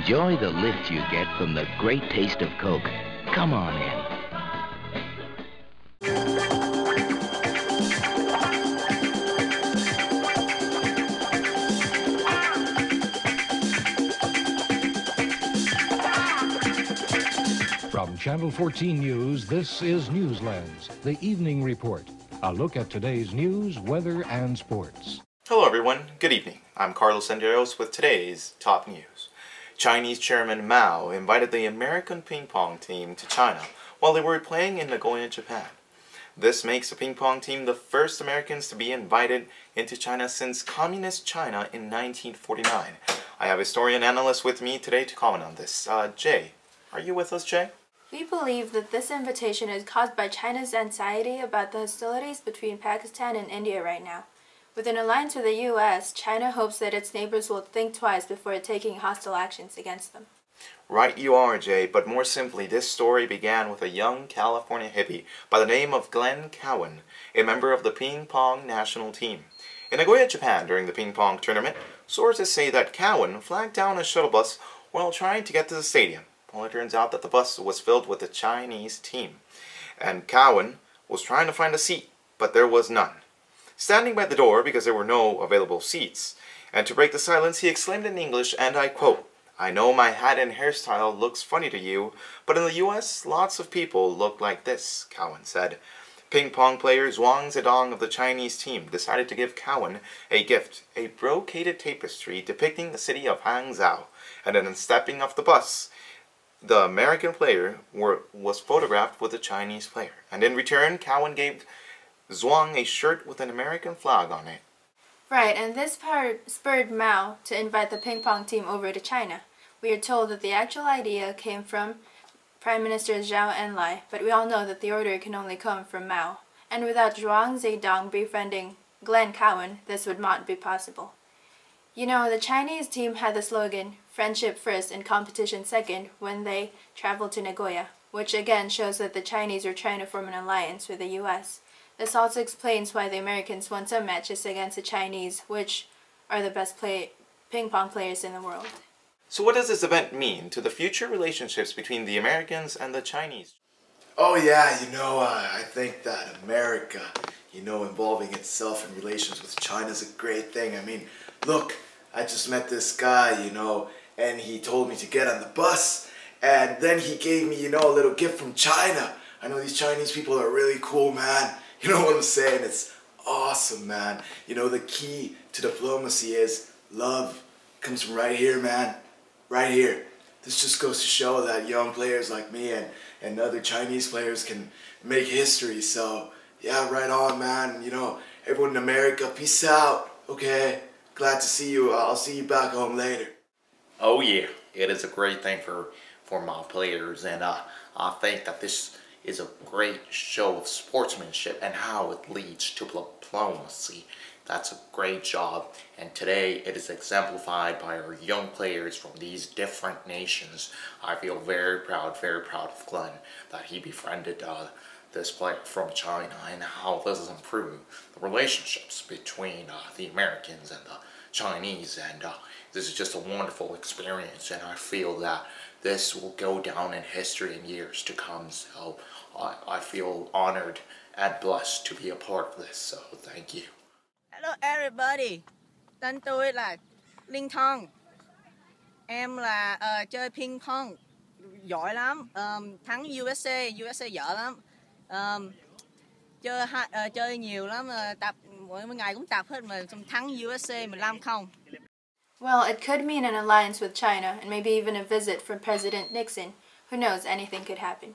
Enjoy the lift you get from the great taste of Coke. Come on in. From Channel 14 News, this is Newslands, the evening report. A look at today's news, weather, and sports. Hello everyone, good evening. I'm Carlos Landeros with today's top news. Chinese Chairman Mao invited the American ping pong team to China while they were playing in Nagoya, Japan. This makes the ping pong team the first Americans to be invited into China since Communist China in 1949. I have a historian analyst with me today to comment on this. Uh, Jay, are you with us, Jay? We believe that this invitation is caused by China's anxiety about the hostilities between Pakistan and India right now. With an alliance with the U.S., China hopes that its neighbors will think twice before taking hostile actions against them. Right you are, Jay, but more simply, this story began with a young California hippie by the name of Glenn Cowan, a member of the ping pong national team. In Nagoya, Japan, during the ping pong tournament, sources say that Cowan flagged down a shuttle bus while trying to get to the stadium. Well, it turns out that the bus was filled with the Chinese team, and Cowan was trying to find a seat, but there was none. Standing by the door because there were no available seats, and to break the silence, he exclaimed in English, and I quote, I know my hat and hairstyle looks funny to you, but in the US, lots of people look like this, Cowan said. Ping pong player Zhuang Zedong of the Chinese team decided to give Cowan a gift, a brocaded tapestry depicting the city of Hangzhou, and then stepping off the bus, the American player were, was photographed with a Chinese player, and in return, Cowan gave Zhuang a shirt with an American flag on it. Right, and this part spurred Mao to invite the ping pong team over to China. We are told that the actual idea came from Prime Minister Zhou Enlai, but we all know that the order can only come from Mao. And without Zhuang Zedong befriending Glenn Cowan, this would not be possible. You know, the Chinese team had the slogan, friendship first and competition second, when they traveled to Nagoya, which again shows that the Chinese are trying to form an alliance with the US. This also explains why the Americans won some matches against the Chinese, which are the best play ping pong players in the world. So what does this event mean to the future relationships between the Americans and the Chinese? Oh yeah, you know, uh, I think that America, you know, involving itself in relations with China is a great thing. I mean, look, I just met this guy, you know, and he told me to get on the bus, and then he gave me, you know, a little gift from China. I know these Chinese people are really cool, man. You know what I'm saying? It's awesome, man. You know, the key to diplomacy is love comes from right here, man. Right here. This just goes to show that young players like me and, and other Chinese players can make history. So, yeah, right on, man. You know, everyone in America, peace out, okay? Glad to see you. I'll see you back home later. Oh yeah, it is a great thing for for my players, and uh, I think that this is a great show of sportsmanship and how it leads to diplomacy. That's a great job, and today it is exemplified by our young players from these different nations. I feel very proud, very proud of Glenn that he befriended uh, this player from China and how this has improved the relationships between uh, the Americans and the Chinese and uh, this is just a wonderful experience and I feel that this will go down in history in years to come. So I, I feel honored and blessed to be a part of this so thank you. Hello everybody, tên tôi là Linh Thong Em là uh, chơi ping pong. Giỏi lắm, um, thắng USA, USA dở lắm. Um, chơi uh, chơi nhiều lắm, uh, tập mỗi ngày cũng tập hết mà thắng USA 15 không. Well, it could mean an alliance with China and maybe even a visit from President Nixon. Who knows, anything could happen.